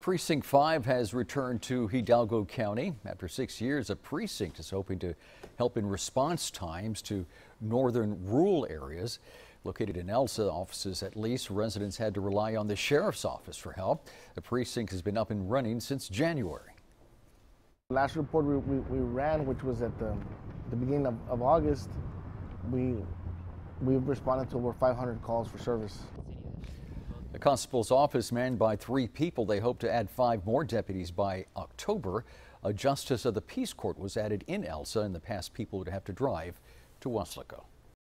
Precinct 5 has returned to Hidalgo County. After six years, a precinct is hoping to help in response times to northern rural areas. Located in Elsa offices at least, residents had to rely on the sheriff's office for help. The precinct has been up and running since January. Last report we, we, we ran, which was at the, the beginning of, of August, we, we've responded to over 500 calls for service. The constable's office manned by three people. They hope to add five more deputies by October. A justice of the peace court was added in Elsa. In the past, people would have to drive to Weslaco.